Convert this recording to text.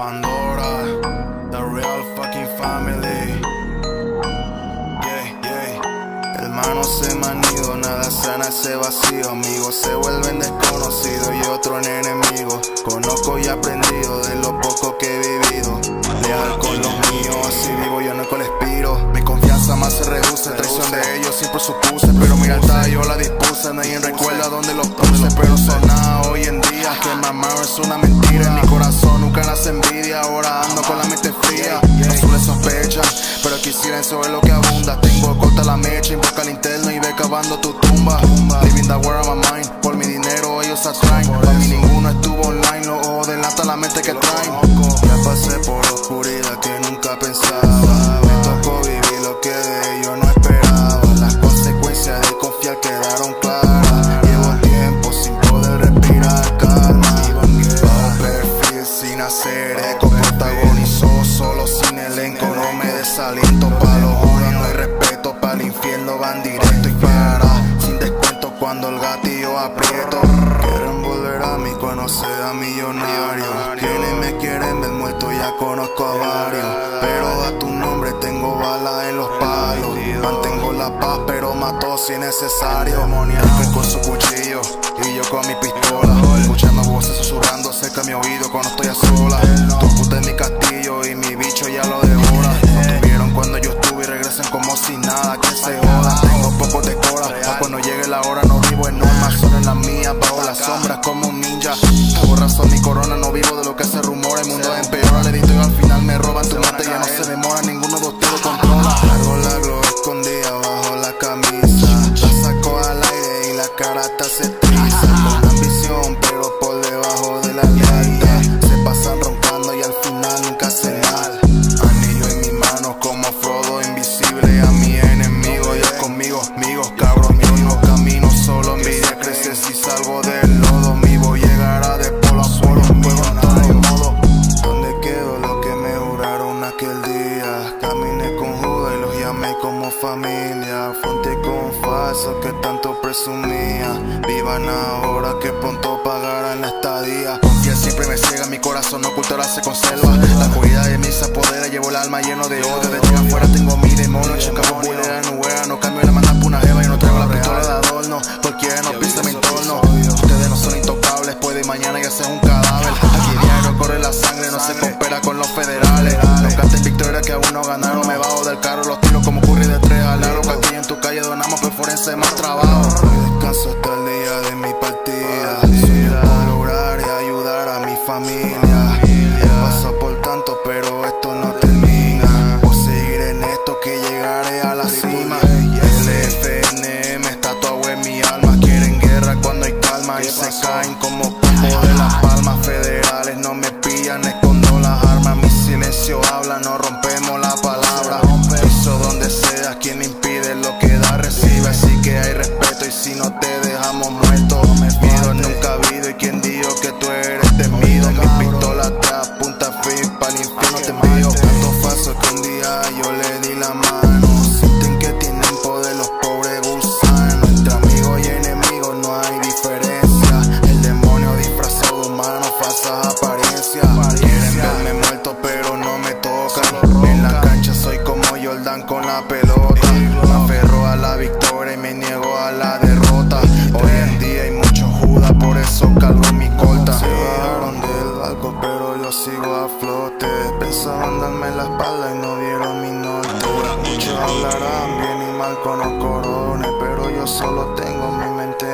Pandora, the real fucking family. Yeah, yeah. Hermanos se manido, nada sana ese vacío. Amigos se vuelven desconocidos y otro en enemigo. Conozco y aprendido de lo poco que he vivido. Leal con los míos, así vivo yo no conspiro. Mi confianza más se reduce, traición de ellos siempre supuse. Pero mi alta yo la dispuse, nadie recuerda dónde los puse. Pero son nada hoy en día, que mamá es una mentira en mi corazón envidia, ahora ando con la mente fría. Azules sospechan, pero quisiera saber lo que abunda. Tengo corta la mecha, invoca el interno y ve cavando tu tumba. Living the world of my mind, por mi dinero ellos atraen. Para mí ninguno estuvo online, los ojos delata la mente que trae. nacer Eco protagonizó solo sin elenco No me desaliento pa' los horas No hay respeto para el infierno Van directo y para Sin descuento cuando el gatillo aprieto. Quieren volver a mí cuando sea millonario Quienes me quieren ver muerto ya conozco a varios Pero a tu nombre tengo balas en los palos Mantengo la paz pero mato si es necesario. casa que tanto presumía. Vivan ahora que pronto pagarán la estadía. Confía siempre me ciega, mi corazón no ocultará, se concela. caen, se caen como sigo a flote. Pensaban darme la espalda y no dieron mi norte. Muchos hablarán bien y mal con los corones, pero yo solo tengo mi mente